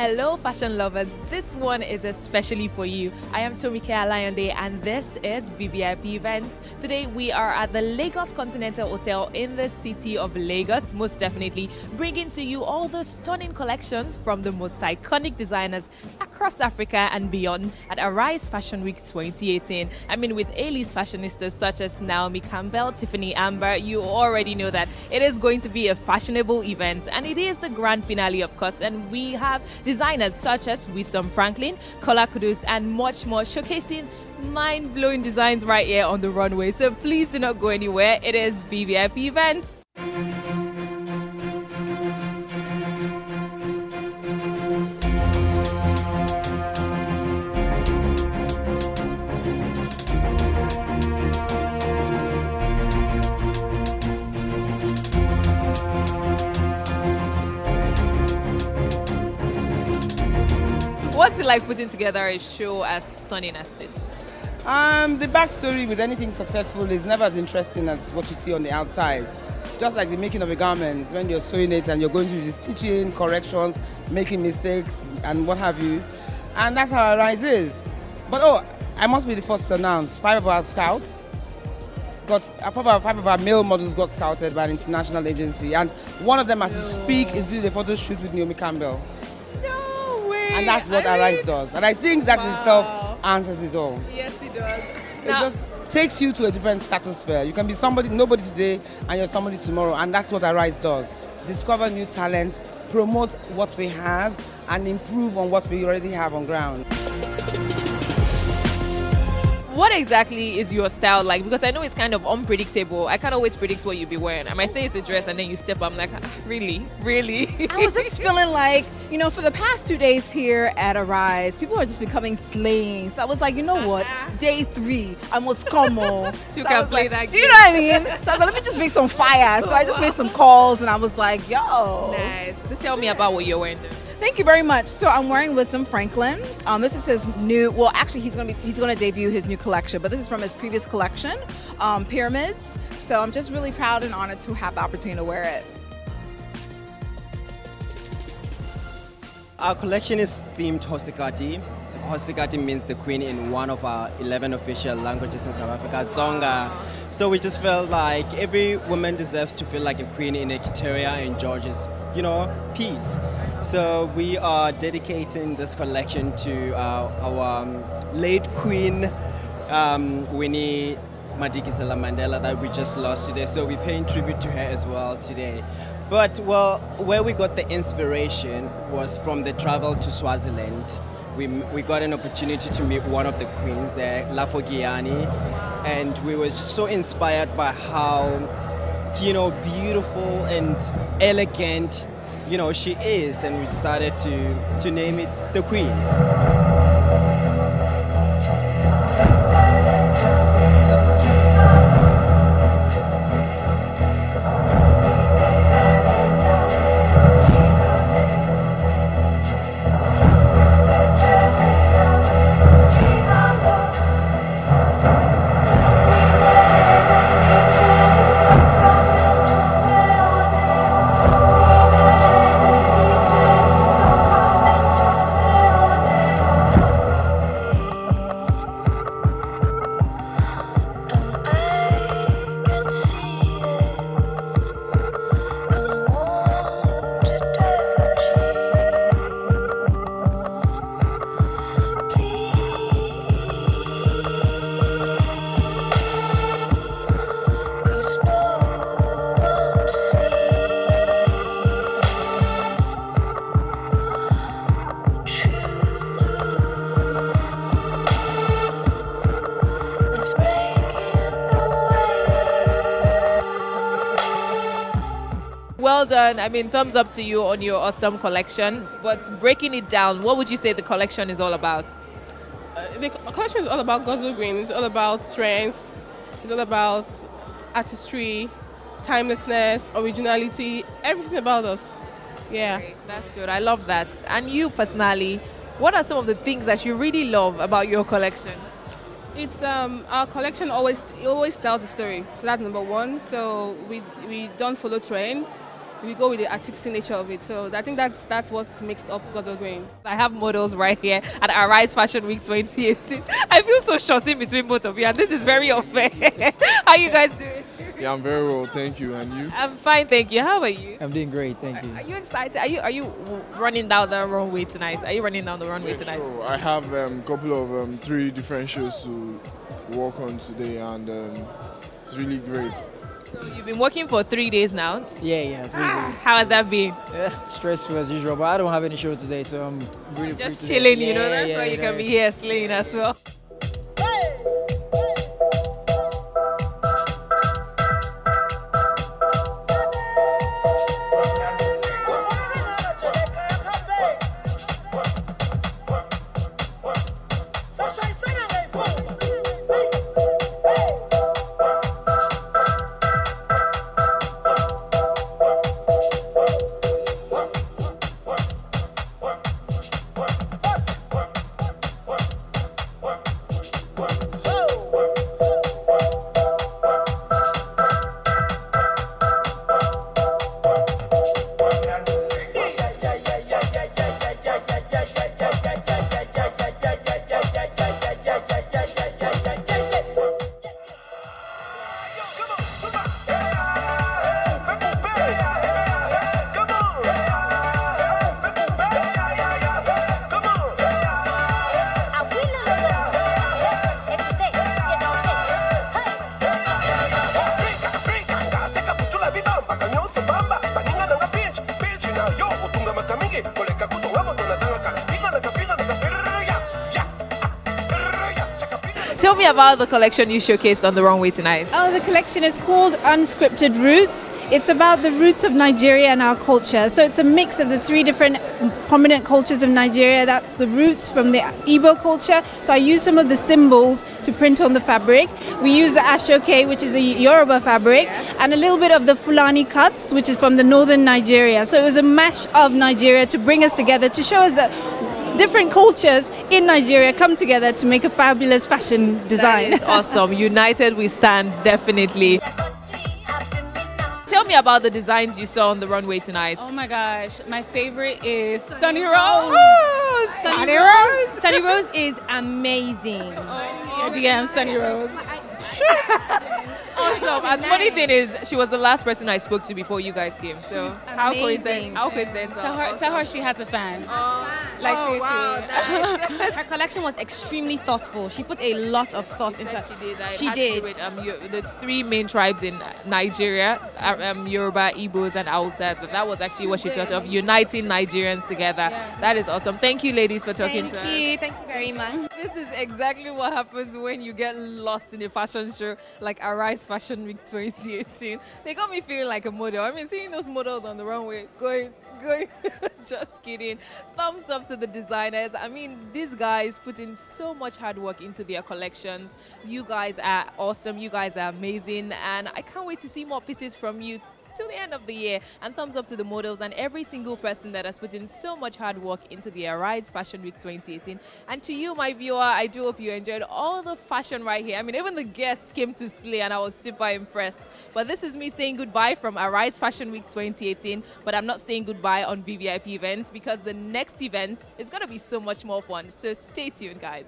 Hello, fashion lovers. This one is especially for you. I am Tomike Alayande, and this is VVIP Events. Today, we are at the Lagos Continental Hotel in the city of Lagos, most definitely, bringing to you all the stunning collections from the most iconic designers across Africa and beyond at Arise Fashion Week 2018. I mean, with A-list fashionistas such as Naomi Campbell, Tiffany Amber, you already know that it is going to be a fashionable event, and it is the grand finale, of course. And we have designers such as Wisdom Franklin, Kola Kuddus, and much more, showcasing mind blowing designs right here on the runway. So please do not go anywhere. It is VVIP Events. What's it like putting together a show as stunning as this? Um, the backstory with anything successful is never as interesting as what you see on the outside. Just like the making of a garment, when you're sewing it and you're going through the stitching, corrections, making mistakes, and what have you. And that's how Arise is. But oh, I must be the first to announce five of our scouts got five of our, five of our male models got scouted by an international agency, and one of them, as you speak, is doing a photo shoot with Naomi Campbell. And that's what I Arise does. And I think that wow. itself answers it all. Yes, it does. It now, just takes you to a different stratosphere. You can be somebody, nobody today, and you're somebody tomorrow. And that's what Arise does. Discover new talents, promote what we have, and improve on what we already have on ground what exactly is your style like? Because I know it's kind of unpredictable. I can't always predict what you'll be wearing. I might say it's a dress and then you step up. I'm like, ah, really? Really? I was just feeling like, you know, for the past two days here at Arise, people are just becoming slaying. So I was like, you know what? Uh-huh. Day three, I must come on. to so can play like, that Do you know what I mean? So I was like, let me just make some fire. So I just made some calls and I was like, yo. Nice. Just tell me about what you're wearing. Thank you very much. So I'm wearing Wisdom Franklin. Um, this is his new. Well, actually, he's going to be he's going to debut his new collection, but this is from his previous collection, um, Pyramids. So I'm just really proud and honored to have the opportunity to wear it. Our collection is themed Hosikati. So Hosikati means the queen in one of our 11 official languages in South Africa, Tsonga. So we just felt like every woman deserves to feel like a queen in Equatoria and George's you know, peace. So we are dedicating this collection to uh, our um, late queen, um, Winnie Madikizela Mandela, that we just lost today. So we're paying tribute to her as well today. But well, where we got the inspiration was from the travel to Swaziland. We, we got an opportunity to meet one of the queens there, Lafogiani, and we were just so inspired by how you know, beautiful and elegant, you know, she is, and we decided to to name it the Queen. Well done. I mean, thumbs up to you on your awesome collection. But breaking it down, what would you say the collection is all about? Uh, the collection is all about Gozel Green. It's all about strength. It's all about artistry, timelessness, originality, everything about us. Yeah. Great. That's good. I love that. And you personally, what are some of the things that you really love about your collection? It's um, our collection always always tells a story. So that's number one. So we we don't follow trend we go with the artistic nature of it. So I think that's that's what makes up Gozel Green. I have models right here at Arise Fashion Week 2018. I feel so short in between both of you, and this is very unfair. How you guys doing? Yeah, I'm very well, thank you. And you? I'm fine, thank you. How about you? I'm doing great, thank you. Are you excited? Are you are you running down the runway tonight? Are you running down the runway Yeah, tonight? sure. I have a um, couple of um, three different shows to work on today, and um, it's really great. So you've been working for three days now. Yeah, yeah, ah, days. How has that been? Yeah, stressful as usual, but I don't have any show today, so I'm really Just chilling, you know. That's yeah, why you can be here slaying as well. Tell me about the collection you showcased on the Wrong Way tonight. Oh, the collection is called Unscripted Roots. It's about the roots of Nigeria and our culture. So it's a mix of the three different prominent cultures of Nigeria. That's the roots from the Igbo culture. So I use some of the symbols to print on the fabric. We use the Aso Oke, which is a Yoruba fabric, and a little bit of the Fulani cuts, which is from the northern Nigeria. So it was a mash of Nigeria to bring us together to show us that different cultures in Nigeria come together to make a fabulous fashion design. That is awesome. United we stand, definitely. Tell me about the designs you saw on the runway tonight. Oh my gosh, my favorite is Sunny, Rose. Oh, Sunny Rose. Sunny Rose is amazing. Oh, Your DM, Sunny Rose. Awesome. And the funny thing is, she was the last person I spoke to before you guys came. So how coincident? How coincidental? Tell her, tell her she has a fan. Like seriously. Her collection was extremely thoughtful. She put a lot of thought into it. she did. that. She to did. with, um, the three main tribes in Nigeria, uh, um, Yoruba, Igbos, and Hausa. That- That was actually what she thought of uniting Nigerians together. That is awesome. Thank you, ladies, for talking Thank to us. you. Thank you very much. This is exactly what happens when you get lost in a fashion show like Arise Fashion Week 2018. They got me feeling like a model. I mean, seeing those models on the runway going, going, just kidding. Thumbs up to the designers. I mean, these guys put in so much hard work into their collections. You guys are awesome. You guys are amazing. And I can't wait to see more pieces from you till the end of the year. And thumbs up to the models and every single person that has put in so much hard work into the Arise Fashion Week 2018. And to you, my viewer, I do hope you enjoyed all the fashion right here. I mean, even the guests came to slay and I was super impressed. But this is me saying goodbye from Arise Fashion Week 2018. But I'm not saying goodbye on VVIP events because the next event is going to be so much more fun. So stay tuned, guys.